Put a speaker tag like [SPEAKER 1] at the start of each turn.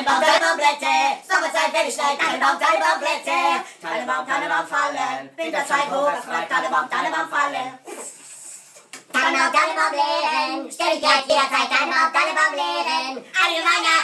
[SPEAKER 1] Tannenbaum, Tannenbaumblätter, Sommerzeit werde ich schneiden. Tannenbaum, Tannenbaumblätter, Tannenbaum, Tannenbaum fallen. Winterzeit hoch, es bleibt Tannenbaum, Tannenbaum fallen.
[SPEAKER 2] Tannenbaum, Tannenbaum lehren, stell dich gleich jederzeit. Tannenbaum, Tannenbaum lehren, alle Wangen.